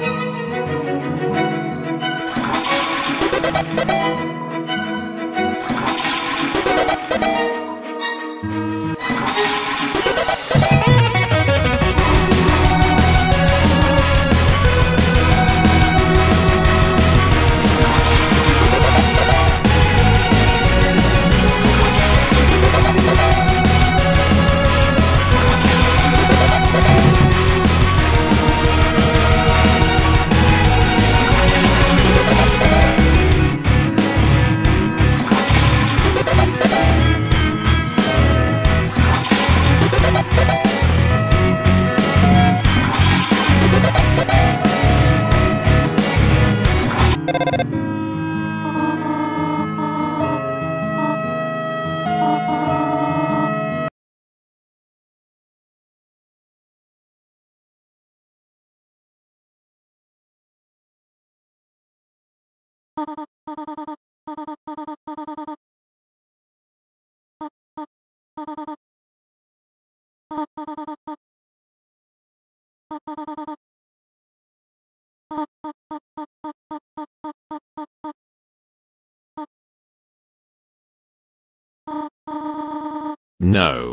Música No.